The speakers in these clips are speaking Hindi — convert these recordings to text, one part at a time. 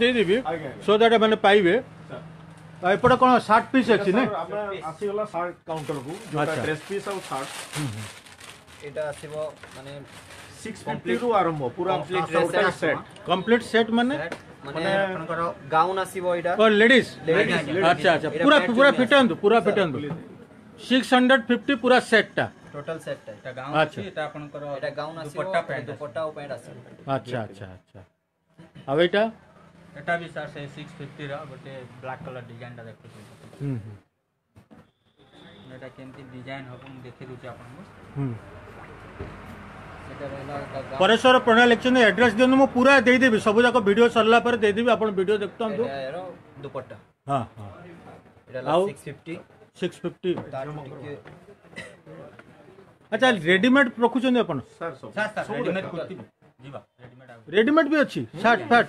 ଦେଇଦେବି ସୋ ଦ୍ୟାଟ୍ ମାନେ ପାଇବେ ଏପଟେ କ'ଣ ସାର୍ଟ ପିସ୍ ଅଛି ନା ଆସିଗଲା ସାର୍ଟ କାଉଣ୍ଟରକୁ ଡ୍ରେସ୍ ପିସ୍ ଆଉ ସାର୍ଟ ଏଇଟା ଆସିବ ମାନେ ସିକ୍ସ ଫିଫ୍ଟିରୁ ଆରମ୍ଭ ପୁରା ସେଟ୍ କମ୍ପ୍ଲିଟ୍ ସେଟ୍ ମାନେ ମାନେ ଆପଣଙ୍କର ଗାଉନ୍ ଆସିବ ଏଇଟା ଓ ଲେଡିଜ୍ ଆଚ୍ଛା ଆଚ୍ଛା ପୁରା ପୁରା ଫିଟାନ୍ତୁ ପୁରା ଫିଟାନ୍ତୁ ସିକ୍ସ ହଣ୍ଡ୍ରେଡ୍ ଫିଫ୍ଟି ପୁରା ସେଟ୍ଟା ଟୋଟାଲ ସେଟ୍ଟା ଏଇଟା ଗାଉନ୍ ଅଛି ଏଇଟା ଆପଣଙ୍କର ଏଇଟା ଗାଉନ୍ ଆସିବ ଦୁପଟ୍ଟା ପ୍ୟାଣ୍ଟ ଦୁପଟ୍ଟା ଆଉ ପ୍ୟାଣ୍ଟ ଆସିବ ଆଚ୍ଛା ଆଚ୍ଛା ଆଚ୍ଛା ଆଉ ଏଇଟା এটা ବି ସାର୍ ସେ ସିକ୍ସ ଫିଫ୍ଟିର ଗୋଟେ ବ୍ଲାକ୍ କଲର୍ ଡିଜାଇନ୍ଟା ଦେଖୁଛନ୍ତି ଏଇଟା କେମିତି ଡିଜାଇନ୍ ହେବ ମୁଁ ଦେଖିଦେଉଛି ଆପଣଙ୍କୁ ପରେଶ୍ୱର ପ୍ରଣା ଲେଖିଛନ୍ତି ଆଡ୍ରେସ୍ ଦିଅନ୍ତୁ ମୁଁ ପୁରା ଦେଇଦେବି ସବୁ ଯାକ ଭିଡ଼ିଓ ସରିଲା ପରେ ଦେଇଦେବି ଆପଣ ଭିଡ଼ିଓ ଦେଖନ୍ତୁ ଦୁପଟ୍ଟା ହଁ ହଁ ଆଉ ସିକ୍ସ ଫିଫ୍ଟି ଆଚ୍ଛା ରେଡିମେଡ୍ ରଖୁଛନ୍ତି ଆପଣ ରେଡିମେଡ୍ ବି ଅଛି ସାର୍ଟ ଫାର୍ଟ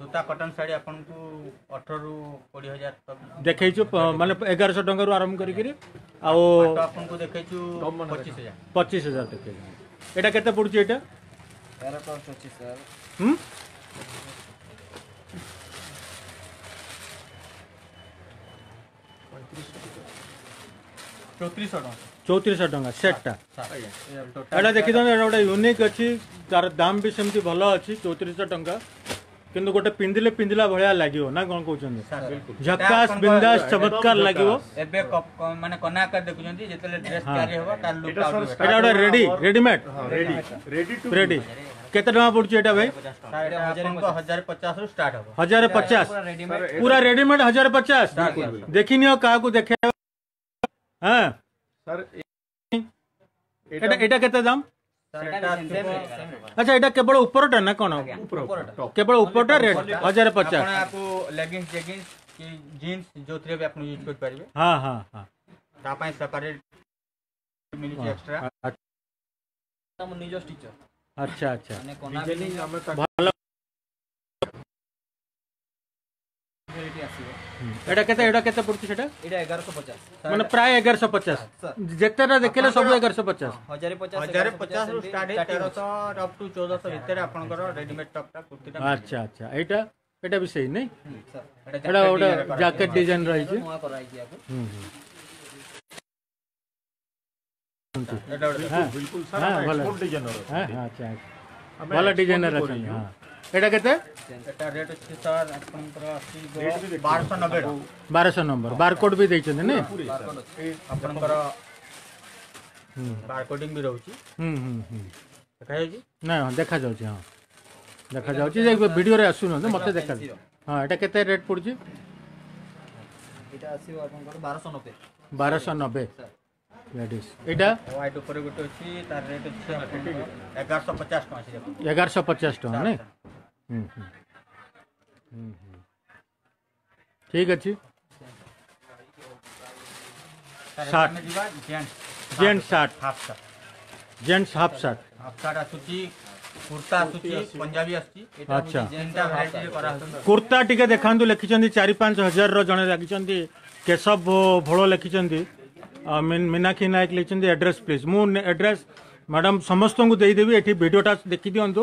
सूता कटन शाढ़ी आपन अठर रु कोड़ी हजार देखे मान एगार शह टू आरंभ कर पचीस हजार देखे यहाँ के चौतीस टाइम सेट यूनिक अच्छी तार दाम भी सेम चौतीस टाइम କିନ୍ତୁ ଗୋଟେ ପିନ୍ଧିଲେ ପିନ୍ଧିଲା ଭଳିଆ ଲାଗିବ ନା କଣ କହୁଛନ୍ତି ଝକାସ ବିନ୍ଦାସ ଚମତ୍କାର ଲାଗିବ ଏବେ ମାନେ କନାକାର ଦେଖୁଛନ୍ତି ଯେତେବେଳେ ଡ୍ରେସ୍ ତିଆରି ହେବ ତାର ଲୁକ୍ ଏଟା ଗୋଟେ ରେଡି ରେଡିମେଡ୍ ରେଡି ରେଡି କେତେ ଟଙ୍କା ପଡୁଛି ଏଟା ଭାଇ ହଜାରେ ପଚାଶ ପୁରା ରେଡିମେଡ୍ ହଜାରେ ପଚାଶ ଦେଖିନିଅ କାହାକୁ ଦେଖେଇବା ହଁ ଏଟା କେତେ ଦାମ আচ্ছা এটা কেবল উপরটা না কোন কেবল উপরটা রেট 1050 আপু লেগিংস জেগিংস কি জিন্স যোথরে আপনি ইউজ করতে পারবে হ্যাঁ হ্যাঁ হ্যাঁ তা পাই সেপারেট মিনিট এক্সট্রা আচ্ছা নিজ স্টিচ আচ্ছা আচ্ছা মানে কোনা ভালো এটা কেতে এটা কেতে পড়ছে সেটা এটা 1150 মানে প্রায় 1150 যেতেটা দেখিলে সব 1150 1050 1050 রু স্টার্ট 1300 আপ টু 1400 ভিতরে আপনাদের রেডিমেড টপটা কুর্তিটা আচ্ছা আচ্ছা এটা এটা বি সেই নাই এটা ওটা জ্যাকেট ডিজাইন রয়েছে হুম হুম এটা বিলকুল সারা এক্সপোর্ট ডিজাইনার হ্যাঁ আচ্ছা আচ্ছা ভালো ডিজাইনার আছে হ্যাঁ ଏଇଟା କେତେ ବାରଶହ ନମ୍ବର ବାରକୋଡ୍ ବି ଦେଇଛନ୍ତି ନା ଆପଣଙ୍କର ବାରକୋଡିଂ ବି ରହୁଛି ଦେଖାଯାଉଛି ନା ହଁ ଦେଖାଯାଉଛି ହଁ ଦେଖାଯାଉଛି ଯେ ଭିଡ଼ିଓରେ ଆସୁନାହାନ୍ତି ମୋତେ ଦେଖାଯାଉଛି ହଁ ଏଇଟା କେତେ ରେଟ୍ ପଡ଼ୁଛି ବାରଶହ ନବେ ଲେଡିସ୍ ଏଇଟା ହ୍ୱାଇଟ୍ ଉପରେ ଗୋଟେ ଅଛି ତାର ରେଟ୍ ଅଛି ଏଗାରଶହ ପଚାଶ ଟଙ୍କା ଏଗାରଶହ ପଚାଶ ଟଙ୍କା ନାଇଁ ठीक अच्छी साठ जेंट्स साठ हाफ साठ जेंट्स हाफ साठ हाफ साठ आसुची কুর্তা আসুচি পঞ্জাবি আসুচি আচ্ছা তিনটা ভ্যারাইটি করা হচ্ছে কুর্তা টিকে দেখান্তু লিখিছন্তি 4 5 হাজার র জনে লাগিছন্তি কেশব ভোল লিখিছন্তি মিনাক্ষী নায়ক লিখিছন্তি এড্রেস প্লিজ মু এড্রেস ম্যাডাম সমস্তଙ୍କୁ দেই দেবি এটি ভিডিওটা দেখি দিয়ন্তু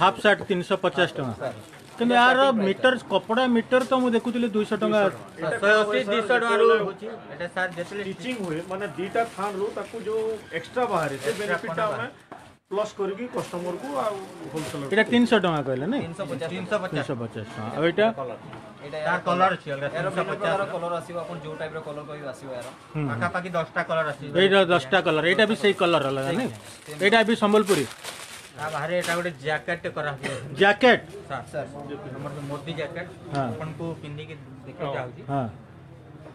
हाफ सार्ट तीन शह पचास टाँचा କିନ୍ତୁ ୟାର ମିଟର କପଡ଼ା ମିଟର ତ ମୁଁ ଦେଖୁଥିଲି ଦୁଇଶହ ଟଙ୍କା ଟିଚିଂ ହୁଏ ମାନେ ଦୁଇଟା ଥାନରୁ ତାକୁ ଯୋଉ ଏକ୍ସଟ୍ରା ବାହାରେ ସେ ବେନିଫିଟଟା ଆମେ ପ୍ଲସ୍ କରିକି କଷ୍ଟମରକୁ ଆଉ ହୋଲସେଲର ଏଇଟା ତିନିଶହ ଟଙ୍କା କହିଲେ ନା ତିନିଶହ ପଚାଶ ଟଙ୍କା ଆଉ ଏଇଟା ଏଇଟା ଦଶଟା କଲର ଏଇଟା ବି ସେଇ କଲର ଅଲଗା ଏଇଟା ବି ସମ୍ବଲପୁରୀ ବାହାରେ ଏଇଟା ଗୋଟେ ଜ୍ୟାକେଟ୍ କରାହୁଏ ଜ୍ୟାକେଟ୍ ସାର୍ ସାର୍ ଆମର ମୋଦି ଜ୍ୟାକେଟ୍ ଆପଣଙ୍କୁ ପିନ୍ଧିକି ଦେଖିବାକୁ ଚାହୁଁଛି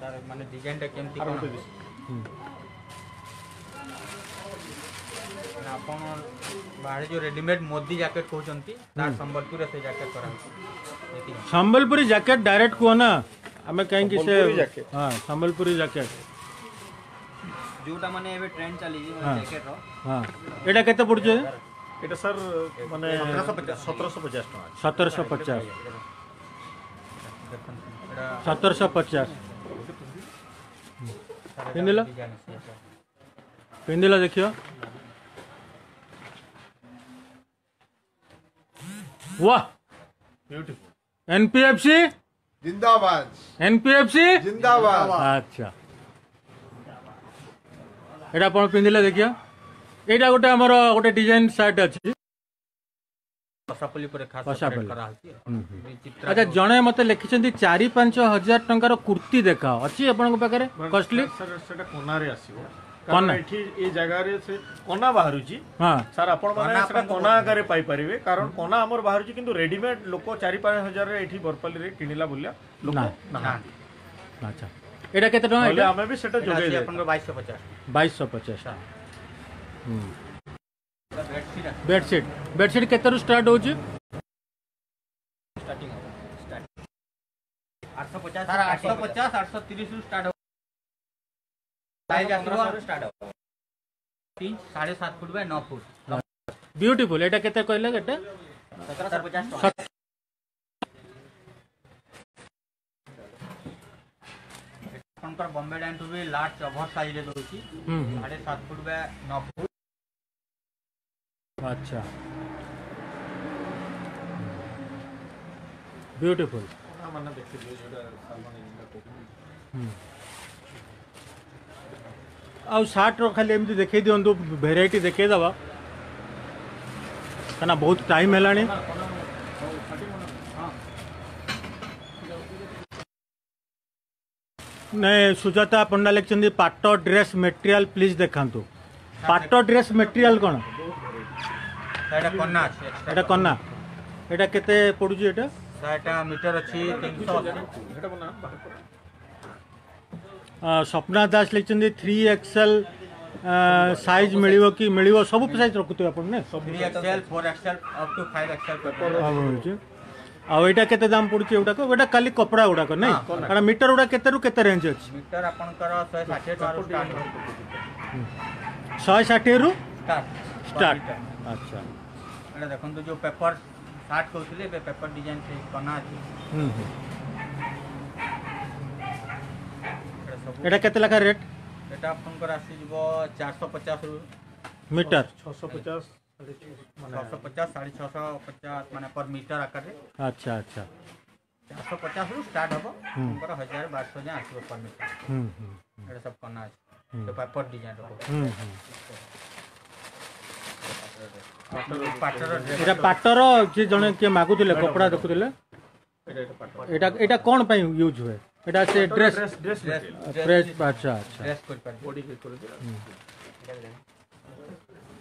ତାର ମାନେ ଡିଜାଇନଟା କେମିତି କ'ଣ ଆପଣ ବାହାରେ ଯେଉଁ ରେଡିମେଡ୍ ମୋଦି ଜ୍ୟାକେଟ୍ କହୁଛନ୍ତି ତାର ସମ୍ବଲପୁରରେ ସେ ଜ୍ୟାକେଟ୍ କରାହେଉଛି ସମ୍ବଲପୁରୀ ଜ୍ୟାକେଟ୍ ଡାଇରେକ୍ଟ କୁହ ନା ଆମେ କାହିଁକି ସେ ହଁ ସମ୍ବଲପୁରୀ ଜ୍ୟାକେଟ୍ ଯେଉଁଟା ମାନେ ଏବେ ଟ୍ରେଣ୍ଡ ଚାଲିଛି ଜ୍ୟାକେଟ୍ର ହଁ ଏଇଟା କେତେ ପଡ଼ୁଛି এটা স্যার মানে সতেরোশো পচাশ টাকা সতেরোশো পচাশ সতেরোশো পচাশ ପିନ୍ଧିଲ ପିନ୍ଧିଲ ଦେଖିବ वा ब्यूटीफुल एनपीएफसी जिंदाबाद एनपीएफसी जिंदाबाद अच्छा এটা আপনার পিন্ধিলে দেখিয়া এইটা গোটে আমার গোটে ডিজাইন সার্ট আছে আচ্ছা জনে মতো লিখিছেন চারি পাঁচ হাজার টাকার কুর্তি দেখাও অছি আপনার পাখে কস্টলি সেটা কোনারে আসিব କନା ଏଠି ଏ ଜାଗାରେ ସେ କନା ବାହାରୁଛି ସାର୍ ଆପଣମାନେ ସେଟା କନା ଆକାରରେ ପାଇପାରିବେ କାରଣ କନା ଆମର ବାହାରୁଛି କିନ୍ତୁ ରେଡିମେଡ୍ ଲୋକ ଚାରି ପାଞ୍ଚ ହଜାରରେ ଏଠି ବରପାଲିରେ କିଣିଲା ବୋଲିଆ ଲୋକ ନାହାନ୍ତି ଆଚ୍ଛା ଏଇଟା କେତେ ଟଙ୍କା ଆମେ ବି ସେଟା ଯୋଗାଇ ଆପଣଙ୍କ ବାଇଶଶହ ପଚାଶ ବାଇଶଶହ ପଚାଶ बेडसीट बेडसीट केतरू स्टार्ट हो स्टार्टिंग आठ सौ पचास आठ सौ पचास आठ सौ तीस रु साइज साढ़े सात फुट बाय नौ फुट अच्छा ब्यूटीफुल आ सार्ट खाली एम देख दिखु भेर देखेद क्या बहुत टाइम है नहीं सुजाता पंडा लिखते पाट ड्रेस मटेरियल प्लीज देखा पाट ड्रेस मेटेरियाल कौन এটা କନା ଅଛି ଏଟା କନା ଏଟା କେତେ ପଡ଼ୁଛି ଏଟା ଏଟା ମିଟର ଅଛି ସ୍ୱପ୍ନା ଦାସ ଲେଖିଛନ୍ତି ଥ୍ରୀ ଏକ୍ସେଲ୍ ସାଇଜ୍ ମିଳିବ କି ମିଳିବ ସବୁ ସାଇଜ୍ ରଖୁଥିବେ ଆପଣ ନା ମିଳୁଛି ଆଉ ଏଇଟା କେତେ ଦାମ ପଡ଼ୁଛି ଏଗୁଡ଼ାକ ଏଇଟା ଖାଲି କପଡ଼ା ଗୁଡ଼ାକ ନାଇଁ କାରଣ ମିଟର ଗୁଡ଼ା କେତେରୁ କେତେ ରେଞ୍ଜ ଅଛି ମିଟର ଆପଣଙ୍କର ଶହେ ଷାଠିଏରୁ ଷ୍ଟାର୍ଟ ଆଚ୍ଛା देखो तो जो पेपर सार्ट कहते पेपर डिजाइन से कना हम्म, हम्म। एटा केते लखा रेट एटा फोन कर आसी जबो 450 मीटर 650 माने 650 650 माने पर मीटर आकर अच्छा अच्छा 450 रु स्टार्ट हबो पर 1200 जा आसी पर मीटर हम्म, हम्म हम्म एटा सब करना छ तो पेपर डिजाइन रखो हम्म हम्म এটা পাটর যে জনে কি মাগুলে কপড়া দেখুলে এটা এটা কোন পাই ইউজ হয় এটা সে ড্রেস ড্রেস ড্রেস আচ্ছা আচ্ছা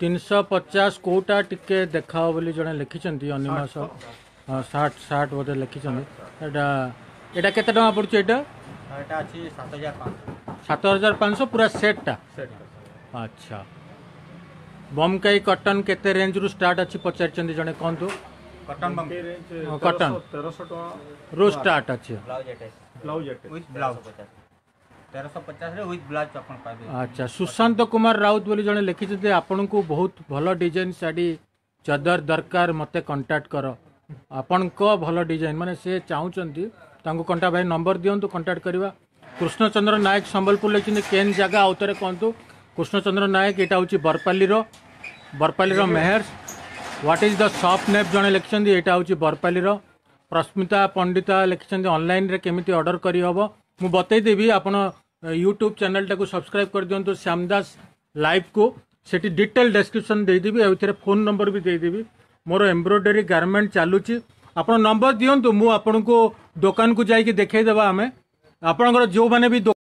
তিনশহ পচাশ কোটা টিকে দেখাও বলে জনে লিখিছেন অনিমা ষাট ষাট বোধে লিখিছেন এটা এটা কেতে টাকা পড়ছে এটা সাত হাজার পাঁচশো পুরা সেটটা আচ্ছা ବମ୍କାଇ କଟନ୍ କେତେ ରେଞ୍ଜରୁ ଷ୍ଟାର୍ଟ ଅଛି ପଚାରିଛନ୍ତି ଜଣେ କୁହନ୍ତୁ କଟନ୍ କଟନ୍ ତେରଶହ ଟଙ୍କାରୁ ଷ୍ଟାର୍ଟ ଅଛି ଆଚ୍ଛା ସୁଶାନ୍ତ କୁମାର ରାଉତ ବୋଲି ଜଣେ ଲେଖିଛନ୍ତି ଆପଣଙ୍କୁ ବହୁତ ଭଲ ଡିଜାଇନ୍ ଶାଢ଼ୀ ଚଦର ଦରକାର ମୋତେ କଣ୍ଟାକ୍ଟ କର ଆପଣଙ୍କ ଭଲ ଡିଜାଇନ୍ ମାନେ ସେ ଚାହୁଁଛନ୍ତି ତାଙ୍କୁ କଣ୍ଟା ଭାଇ ନମ୍ବର ଦିଅନ୍ତୁ କଣ୍ଟାକ୍ଟ କରିବା କୃଷ୍ଣଚନ୍ଦ୍ର ନାୟକ ସମ୍ବଲପୁର ଲେଖିଛନ୍ତି କେନ୍ ଜାଗା ଆଉ ଥରେ କୁହନ୍ତୁ कृष्णचंद्र नायक यहाँ हूँ बरपाली बरपाली मेहर्स व्हाट इज द सॉफ्ट नेप जन लिखिंट यहाँ हूँ बरपाली प्रस्मिता पंडिता लिखिं अनलाइन केमी अर्डर करहब मुझ बतईदेवि आप यूट्यूब चेल्टा को सब्सक्राइब कर दिखाँ दास लाइव को सीटी डिटेल डेस्क्रिपन देदेवि आउे फोन नंबर भी देदेवि मोर एम्ब्रोयडरी गारमेंट चलु आप नंबर दिंतु मुझे दोकान को जाकि देखेदेव आम आपण जो मैंने भी